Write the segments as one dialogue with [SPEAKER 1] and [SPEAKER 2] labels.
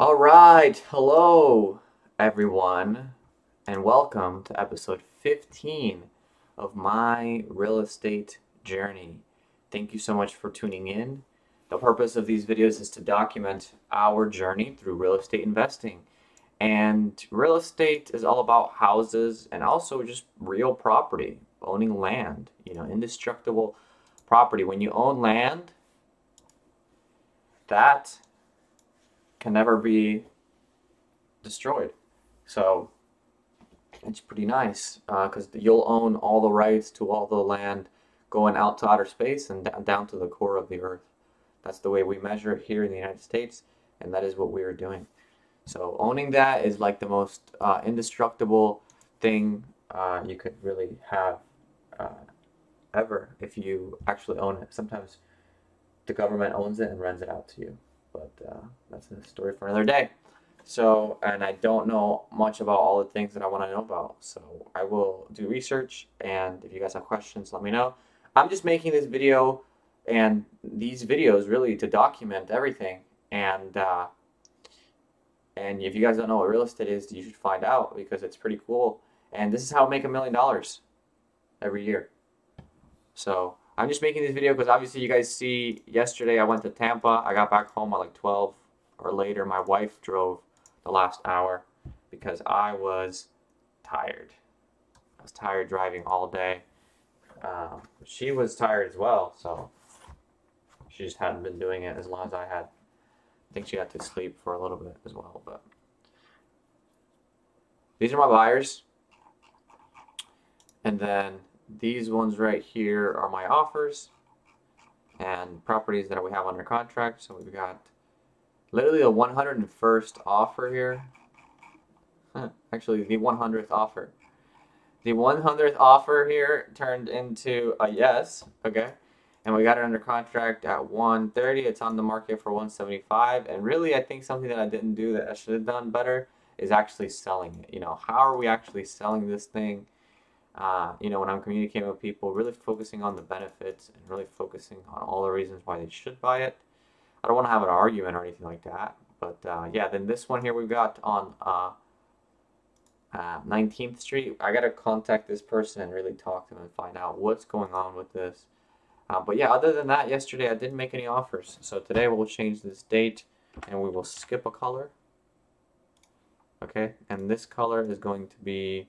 [SPEAKER 1] All right, hello everyone, and welcome to episode 15 of my real estate journey. Thank you so much for tuning in. The purpose of these videos is to document our journey through real estate investing. And real estate is all about houses and also just real property, owning land, you know, indestructible property. When you own land, that can never be destroyed. So it's pretty nice because uh, you'll own all the rights to all the land going out to outer space and down to the core of the earth. That's the way we measure it here in the United States, and that is what we are doing. So owning that is like the most uh, indestructible thing uh, you could really have uh, ever if you actually own it. Sometimes the government owns it and rents it out to you but uh, that's a story for another day. So, and I don't know much about all the things that I want to know about. So, I will do research, and if you guys have questions, let me know. I'm just making this video and these videos really to document everything. And uh, and if you guys don't know what real estate is, you should find out because it's pretty cool. And this is how I make a million dollars every year. So I'm just making this video because obviously you guys see yesterday I went to Tampa. I got back home at like 12 or later. My wife drove the last hour because I was tired. I was tired driving all day. Um, she was tired as well, so she just hadn't been doing it as long as I had. I think she got to sleep for a little bit as well, but these are my buyers. And then these ones right here are my offers and properties that we have under contract. So we've got literally the 101st offer here. Actually, the 100th offer. The 100th offer here turned into a yes, okay? And we got it under contract at 130. It's on the market for 175. And really, I think something that I didn't do that I should have done better is actually selling it. You know, how are we actually selling this thing? Uh, you know, when I'm communicating with people, really focusing on the benefits and really focusing on all the reasons why they should buy it. I don't want to have an argument or anything like that. But uh, yeah, then this one here we've got on uh, 19th uh, Street. I got to contact this person and really talk to them and find out what's going on with this. Uh, but yeah, other than that, yesterday I didn't make any offers. So today we'll change this date and we will skip a color. Okay, and this color is going to be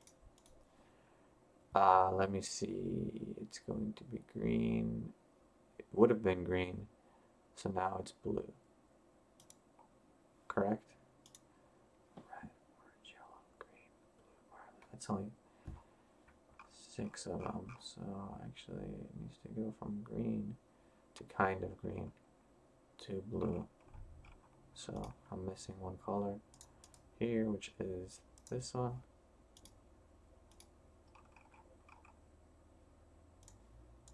[SPEAKER 1] uh, let me see. It's going to be green. It would have been green. So now it's blue. Correct? Red, orange, yellow, green, blue. That's only six of them. So actually it needs to go from green to kind of green to blue. So I'm missing one color here, which is this one.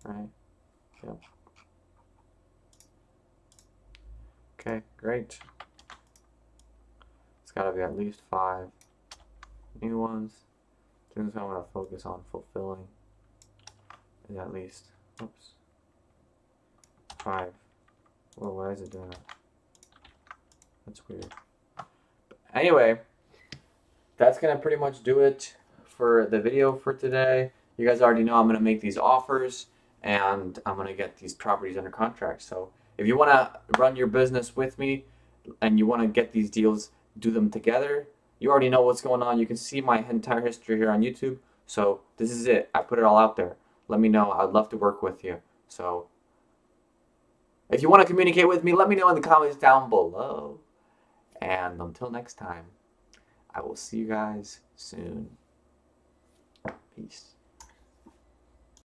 [SPEAKER 1] Right? Yep. Okay, great. It's got to be at least five new ones. Things I'm going to focus on fulfilling is at least, oops, five. Well, why is it doing that? That's weird. Anyway, that's going to pretty much do it for the video for today. You guys already know I'm going to make these offers and I'm going to get these properties under contract. So if you want to run your business with me and you want to get these deals, do them together, you already know what's going on. You can see my entire history here on YouTube. So this is it. I put it all out there. Let me know. I'd love to work with you. So if you want to communicate with me, let me know in the comments down below. And until next time, I will see you guys soon. Peace.